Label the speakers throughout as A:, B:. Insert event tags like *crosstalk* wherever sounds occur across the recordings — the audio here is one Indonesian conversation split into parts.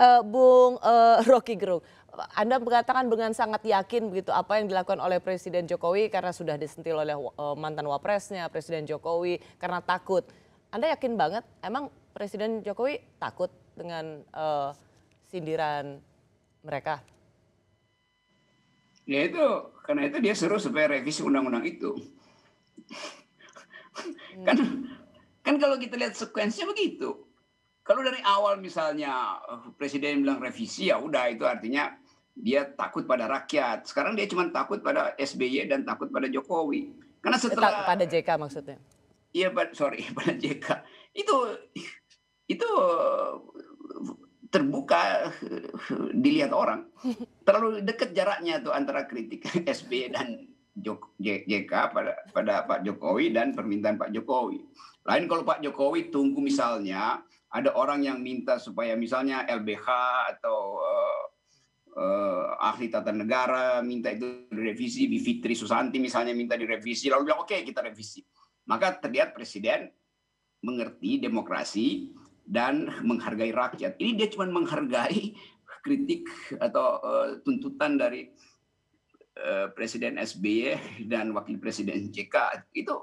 A: uh, Bung uh, *laughs* Rocky Gerung, Anda mengatakan dengan sangat yakin begitu apa yang dilakukan oleh Presiden Jokowi karena sudah disentil oleh uh, mantan wapresnya Presiden Jokowi karena takut. Anda yakin banget emang Presiden Jokowi takut dengan uh, sindiran mereka?
B: Ya itu karena itu dia suruh supaya revisi undang-undang itu. Hmm. Kan kan kalau kita lihat sekuensinya begitu. Kalau dari awal misalnya eh, presiden bilang revisi ya udah itu artinya dia takut pada rakyat. Sekarang dia cuma takut pada SBY dan takut pada Jokowi. Karena setelah
A: pada JK maksudnya.
B: Iya, sorry *laughs* pada JK. Itu itu terbuka *laughs* dilihat orang. *laughs* Terlalu dekat jaraknya tuh antara kritik SBY dan JK pada pada Pak Jokowi dan permintaan Pak Jokowi. Lain kalau Pak Jokowi tunggu misalnya ada orang yang minta supaya misalnya LBH atau uh, uh, ahli tata negara minta itu direvisi, Bivitri Susanti misalnya minta direvisi, lalu bilang oke okay, kita revisi. Maka terlihat presiden mengerti demokrasi dan menghargai rakyat. Ini dia cuma menghargai kritik atau uh, tuntutan dari uh, Presiden SBY dan Wakil Presiden JK itu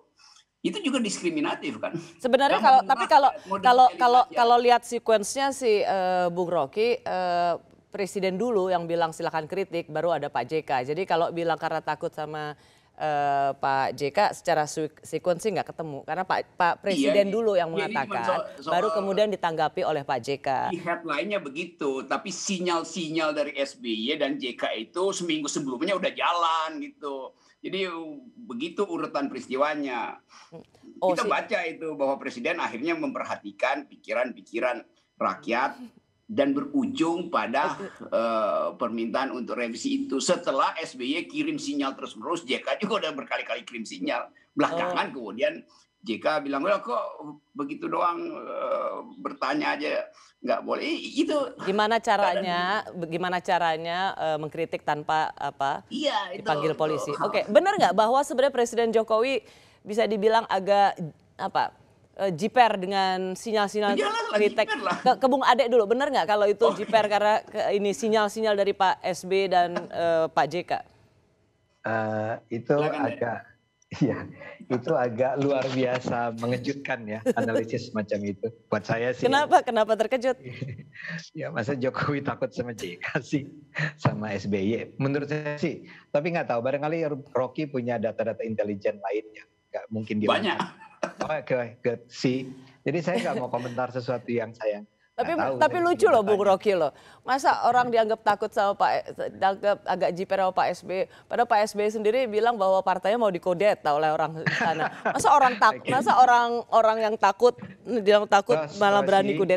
B: itu juga diskriminatif kan.
A: Sebenarnya kalau tapi kalau kalau kalau kalau lihat sequence-nya si uh, Bung Rocky uh, presiden dulu yang bilang silakan kritik baru ada Pak JK. Jadi kalau bilang karena takut sama uh, Pak JK secara sekuensi nggak ketemu karena Pak Pak iya, Presiden iya, dulu yang mengatakan so, so, baru kemudian ditanggapi oleh Pak JK.
B: Headline-nya begitu, tapi sinyal-sinyal dari SBY dan JK itu seminggu sebelumnya udah jalan gitu. Jadi begitu urutan peristiwanya. Oh, Kita baca itu bahwa Presiden akhirnya memperhatikan pikiran-pikiran rakyat *laughs* dan berujung pada uh, permintaan untuk revisi itu. Setelah SBY kirim sinyal terus-menerus JK juga udah berkali-kali kirim sinyal. Belakangan oh. kemudian JK bilang well, kok begitu doang uh, bertanya aja nggak boleh. Itu
A: gimana caranya? gimana caranya uh, mengkritik tanpa apa?
B: Iya,
A: itu, dipanggil polisi. oke okay. benar nggak bahwa sebenarnya Presiden Jokowi bisa dibilang agak apa uh, jiper dengan sinyal-sinyal kritik ke, ke Bung Ade dulu benar nggak kalau itu oh. jiper karena ke, ini sinyal-sinyal dari Pak SB dan uh, Pak JK?
C: Uh, itu Silakan, agak *laughs* ya itu agak luar biasa mengejutkan ya analisis *laughs* macam itu buat saya sih.
A: Kenapa kenapa terkejut? *laughs*
C: ya masa Jokowi takut sama JK sih sama SBY. Menurut saya sih, tapi nggak tahu barangkali Rocky punya data-data intelijen lainnya. Nggak mungkin dia
B: banyak.
C: Oh, ke, ke si. Jadi saya nggak mau komentar sesuatu yang saya
A: tapi tahu, tapi lucu loh Bung Rocky loh. Masa orang dianggap takut sama Pak dianggap agak jiper sama Pak SB. Padahal Pak SB sendiri bilang bahwa partainya mau dikodeta oleh orang sana. Masa orang tak masa orang orang yang takut bilang takut malah berani kudeta